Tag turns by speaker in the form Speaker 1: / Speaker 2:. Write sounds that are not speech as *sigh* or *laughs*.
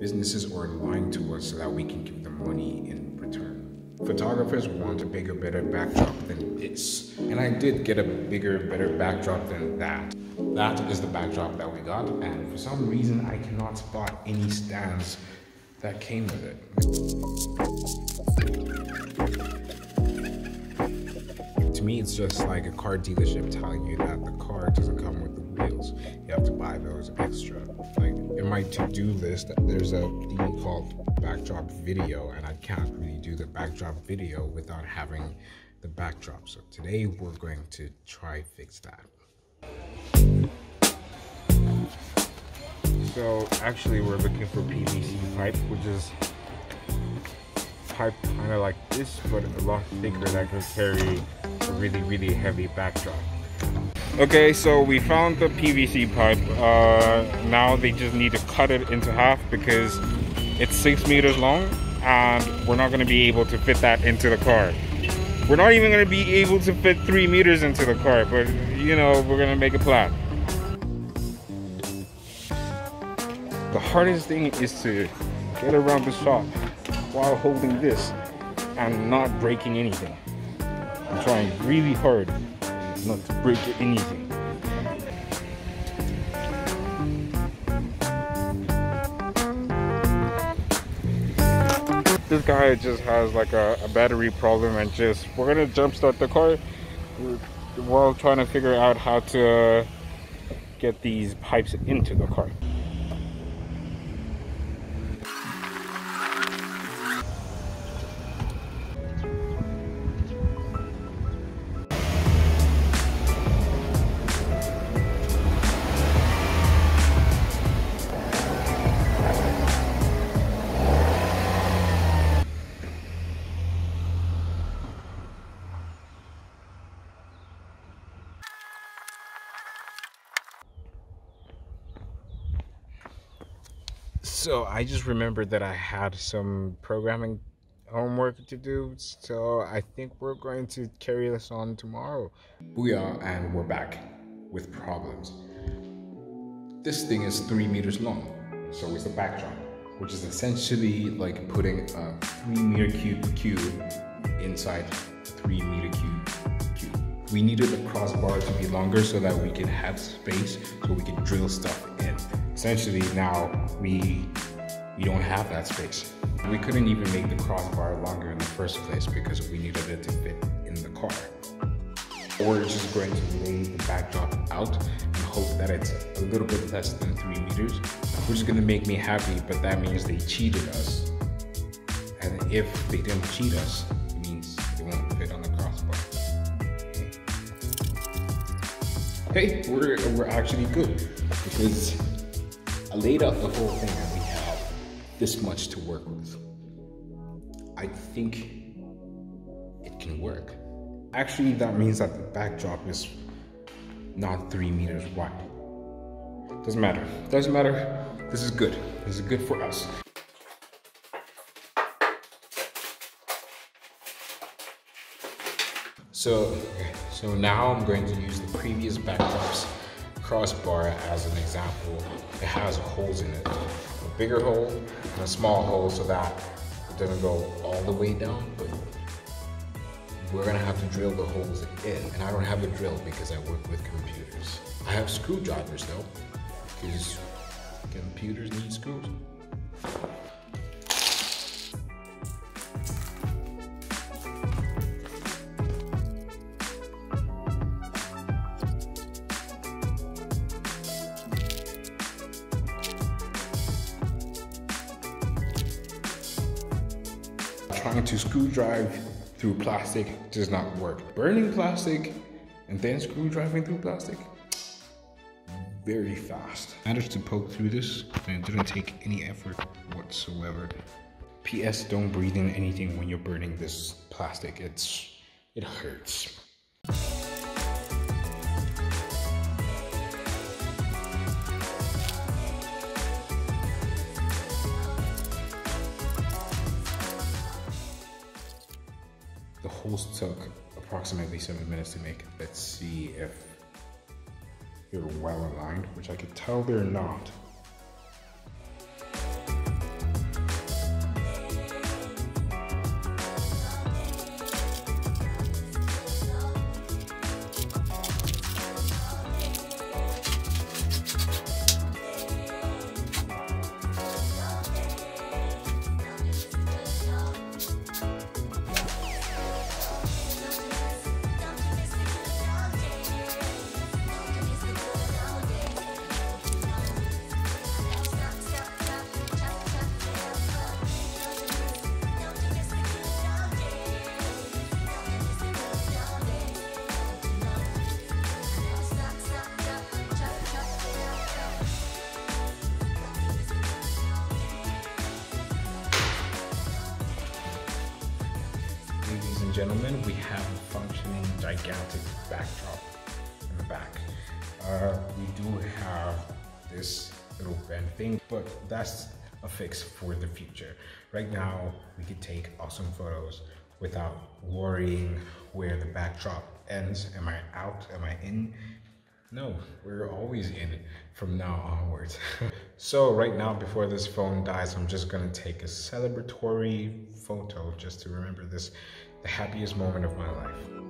Speaker 1: businesses are lying to us so that we can give them money in return. Photographers want a bigger, better backdrop than this. And I did get a bigger, better backdrop than that. That is the backdrop that we got, and for some reason I cannot spot any stands that came with it. To me, it's just like a car dealership telling you that the car doesn't come with the You have to buy those extra. Like in my to-do list, there's a thing called backdrop video, and I can't really do the backdrop video without having the backdrop. So today we're going to try fix that.
Speaker 2: So actually we're looking for PVC pipe, which is pipe kind of like this, but a lot thicker that can carry a really, really heavy backdrop. Okay, so we found the PVC pipe. Uh, now they just need to cut it into half because it's six meters long and we're not gonna be able to fit that into the car. We're not even gonna be able to fit three meters into the car, but you know, we're gonna make a plan. The hardest thing is to get around the shop while holding this and not breaking anything. I'm trying really hard not to break anything. This guy just has like a, a battery problem and just we're gonna jump start the car while trying to figure out how to get these pipes into the car.
Speaker 1: So I just remembered that I had some programming homework to do. So I think we're going to carry this on tomorrow. Booyah, and we're back with problems. This thing is three meters long. So is the backdrop, which is essentially like putting a three meter cube cube inside three meter cube cube. We needed the crossbar to be longer so that we can have space so we can drill stuff essentially now we we don't have that space. We couldn't even make the crossbar longer in the first place because we needed it to fit in the car. Or just going to lay the backdrop out and hope that it's a little bit less than three meters, which is gonna make me happy, but that means they cheated us. And if they didn't cheat us, it means it won't fit on the crossbar. Hey, we're, we're actually good because I laid out the whole thing and we have this much to work with. I think it can work. Actually, that means that the backdrop is not three meters wide. Doesn't matter. Doesn't matter. This is good. This is good for us. So, so now I'm going to use the previous backdrops crossbar as an example, it has holes in it. A bigger hole and a small hole so that it doesn't go all the way down, but we're gonna have to drill the holes in. And I don't have a drill because I work with computers. I have screwdrivers though, because computers need screws. Trying to screw drive through plastic does not work. Burning plastic and then screw driving through plastic, very fast. I managed to poke through this and it didn't take any effort whatsoever. P.S. Don't breathe in anything when you're burning this plastic. It's, it hurts. Holes took approximately seven minutes to make. Let's see if they're well aligned, which I could tell they're not. Gentlemen, we have a functioning gigantic backdrop in the back. Uh, we do have this little bend thing, but that's a fix for the future. Right now, we could take awesome photos without worrying where the backdrop ends. Am I out? Am I in? No, we're always in from now onwards. *laughs* so right now, before this phone dies, I'm just gonna take a celebratory photo just to remember this, the happiest moment of my life.